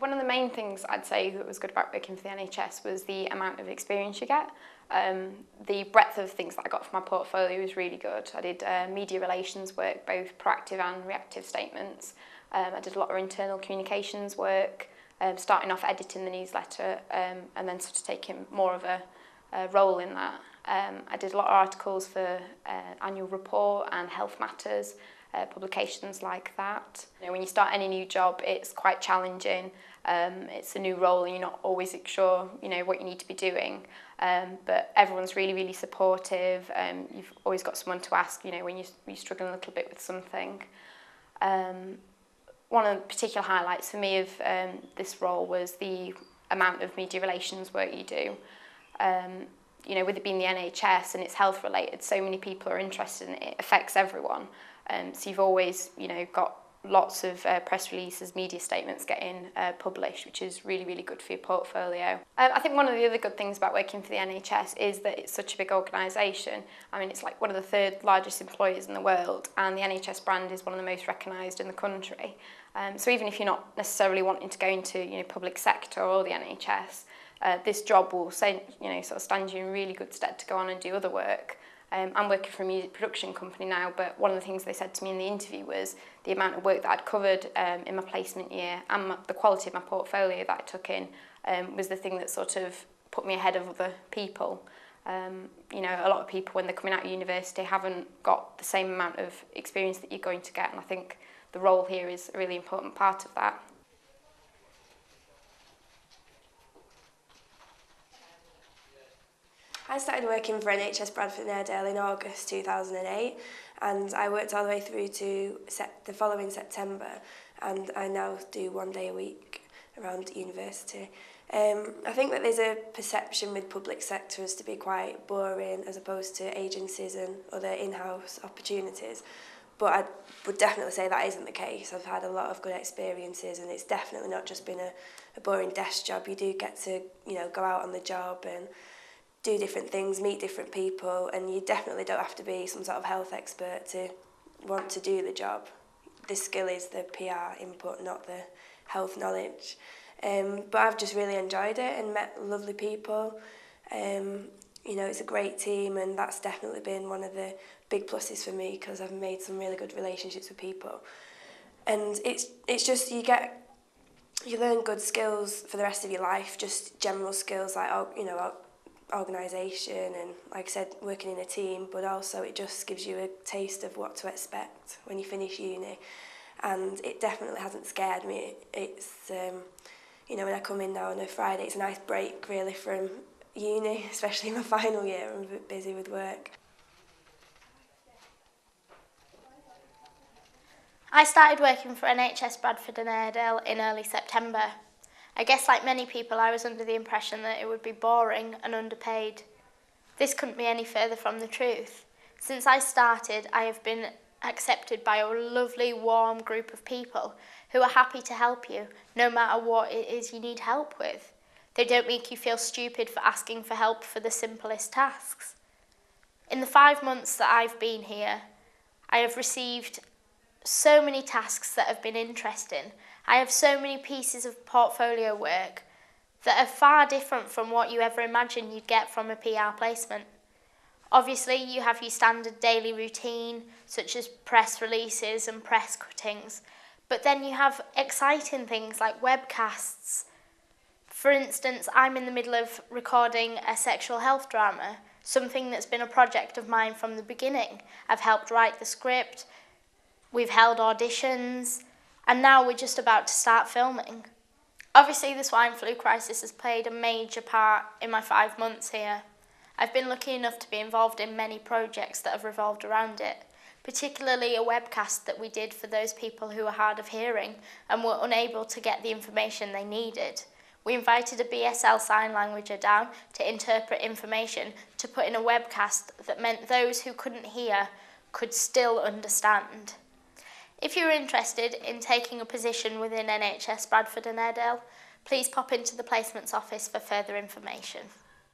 one of the main things I'd say that was good about working for the NHS was the amount of experience you get. Um, the breadth of things that I got for my portfolio was really good. I did uh, media relations work, both proactive and reactive statements. Um, I did a lot of internal communications work, um, starting off editing the newsletter um, and then sort of taking more of a, a role in that. Um, I did a lot of articles for uh, annual report and health matters uh, publications like that. You know, when you start any new job, it's quite challenging. Um, it's a new role and you're not always sure you know, what you need to be doing. Um, but everyone's really, really supportive. Um, you've always got someone to ask you know, when you, you're struggling a little bit with something. Um, one of the particular highlights for me of um, this role was the amount of media relations work you do. Um, you know, with it being the NHS and it's health related, so many people are interested in it, it affects everyone. Um, so you've always, you know, got lots of uh, press releases, media statements getting uh, published, which is really, really good for your portfolio. Um, I think one of the other good things about working for the NHS is that it's such a big organisation. I mean, it's like one of the third largest employers in the world, and the NHS brand is one of the most recognised in the country. Um, so even if you're not necessarily wanting to go into, you know, public sector or the NHS, uh, this job will, say you know, sort of stand you in really good stead to go on and do other work. Um, I'm working for a music production company now, but one of the things they said to me in the interview was the amount of work that I'd covered um, in my placement year and my, the quality of my portfolio that I took in um, was the thing that sort of put me ahead of other people. Um, you know, a lot of people when they're coming out of university haven't got the same amount of experience that you're going to get, and I think the role here is a really important part of that. I started working for NHS Bradford and Airedale in August 2008 and I worked all the way through to set the following September and I now do one day a week around university. Um, I think that there's a perception with public sectors to be quite boring as opposed to agencies and other in-house opportunities. But I would definitely say that isn't the case. I've had a lot of good experiences and it's definitely not just been a, a boring desk job. You do get to, you know, go out on the job and do different things, meet different people, and you definitely don't have to be some sort of health expert to want to do the job. The skill is the PR input, not the health knowledge. Um, but I've just really enjoyed it and met lovely people. Um, you know, it's a great team, and that's definitely been one of the big pluses for me because I've made some really good relationships with people. And it's it's just you get you learn good skills for the rest of your life, just general skills like oh, you know oh, organisation and like I said working in a team but also it just gives you a taste of what to expect when you finish uni and it definitely hasn't scared me it's um you know when I come in now on a Friday it's a nice break really from uni especially my final year I'm a bit busy with work I started working for NHS Bradford and Airedale in early September I guess like many people, I was under the impression that it would be boring and underpaid. This couldn't be any further from the truth. Since I started, I have been accepted by a lovely, warm group of people who are happy to help you, no matter what it is you need help with. They don't make you feel stupid for asking for help for the simplest tasks. In the five months that I've been here, I have received so many tasks that have been interesting I have so many pieces of portfolio work that are far different from what you ever imagined you'd get from a PR placement. Obviously, you have your standard daily routine, such as press releases and press cuttings, but then you have exciting things like webcasts. For instance, I'm in the middle of recording a sexual health drama, something that's been a project of mine from the beginning. I've helped write the script, we've held auditions, and now we're just about to start filming. Obviously, the swine flu crisis has played a major part in my five months here. I've been lucky enough to be involved in many projects that have revolved around it, particularly a webcast that we did for those people who are hard of hearing and were unable to get the information they needed. We invited a BSL sign languager down to interpret information to put in a webcast that meant those who couldn't hear could still understand. If you're interested in taking a position within NHS Bradford and Airedale, please pop into the placements office for further information.